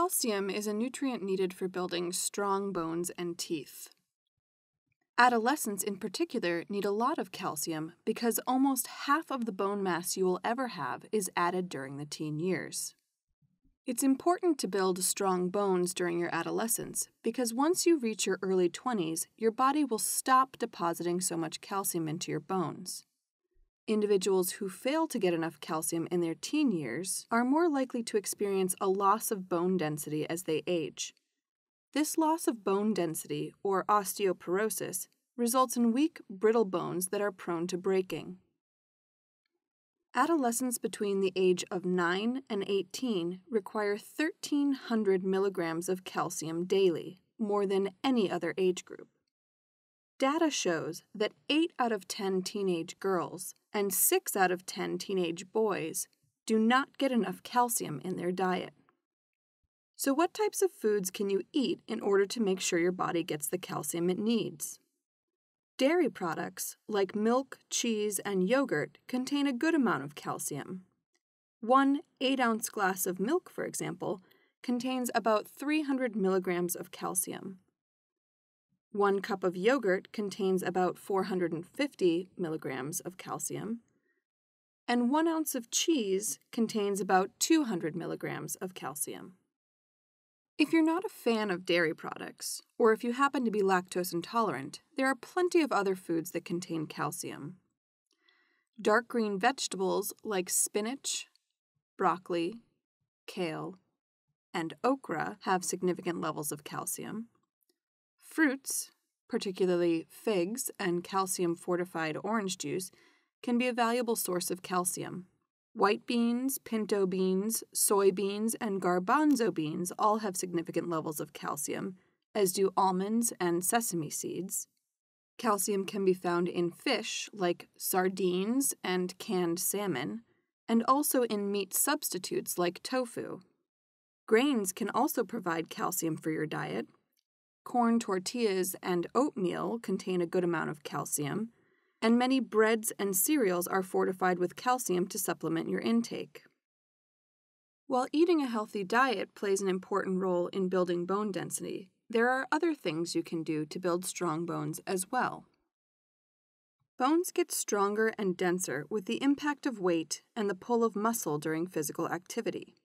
Calcium is a nutrient needed for building strong bones and teeth. Adolescents, in particular, need a lot of calcium because almost half of the bone mass you will ever have is added during the teen years. It's important to build strong bones during your adolescence because once you reach your early 20s, your body will stop depositing so much calcium into your bones. Individuals who fail to get enough calcium in their teen years are more likely to experience a loss of bone density as they age. This loss of bone density, or osteoporosis, results in weak, brittle bones that are prone to breaking. Adolescents between the age of 9 and 18 require 1,300 milligrams of calcium daily, more than any other age group. Data shows that 8 out of 10 teenage girls and 6 out of 10 teenage boys do not get enough calcium in their diet. So, what types of foods can you eat in order to make sure your body gets the calcium it needs? Dairy products, like milk, cheese, and yogurt, contain a good amount of calcium. One 8 ounce glass of milk, for example, contains about 300 milligrams of calcium. One cup of yogurt contains about 450 milligrams of calcium, and one ounce of cheese contains about 200 milligrams of calcium. If you're not a fan of dairy products, or if you happen to be lactose intolerant, there are plenty of other foods that contain calcium. Dark green vegetables like spinach, broccoli, kale, and okra have significant levels of calcium. Fruits, particularly figs and calcium fortified orange juice, can be a valuable source of calcium. White beans, pinto beans, soybeans, and garbanzo beans all have significant levels of calcium, as do almonds and sesame seeds. Calcium can be found in fish like sardines and canned salmon, and also in meat substitutes like tofu. Grains can also provide calcium for your diet, corn tortillas and oatmeal contain a good amount of calcium, and many breads and cereals are fortified with calcium to supplement your intake. While eating a healthy diet plays an important role in building bone density, there are other things you can do to build strong bones as well. Bones get stronger and denser with the impact of weight and the pull of muscle during physical activity.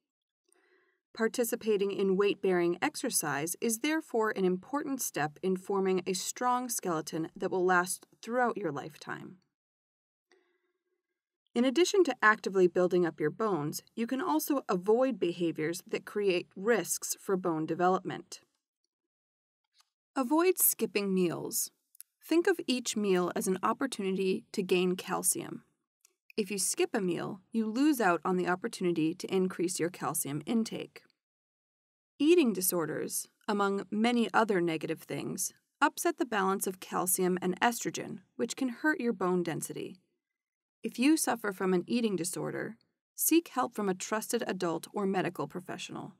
Participating in weight bearing exercise is therefore an important step in forming a strong skeleton that will last throughout your lifetime. In addition to actively building up your bones, you can also avoid behaviors that create risks for bone development. Avoid skipping meals. Think of each meal as an opportunity to gain calcium. If you skip a meal, you lose out on the opportunity to increase your calcium intake. Eating disorders, among many other negative things, upset the balance of calcium and estrogen, which can hurt your bone density. If you suffer from an eating disorder, seek help from a trusted adult or medical professional.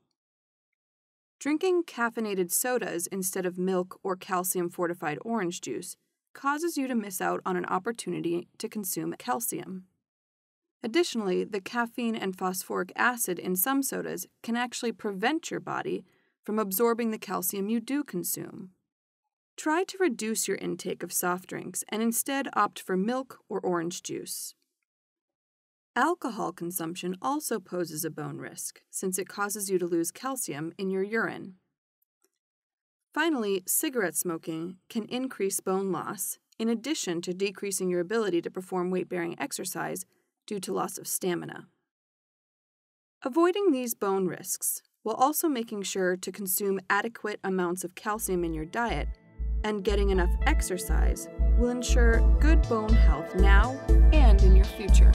Drinking caffeinated sodas instead of milk or calcium fortified orange juice causes you to miss out on an opportunity to consume calcium. Additionally, the caffeine and phosphoric acid in some sodas can actually prevent your body from absorbing the calcium you do consume. Try to reduce your intake of soft drinks and instead opt for milk or orange juice. Alcohol consumption also poses a bone risk since it causes you to lose calcium in your urine. Finally, cigarette smoking can increase bone loss in addition to decreasing your ability to perform weight bearing exercise due to loss of stamina. Avoiding these bone risks while also making sure to consume adequate amounts of calcium in your diet and getting enough exercise will ensure good bone health now and in your future.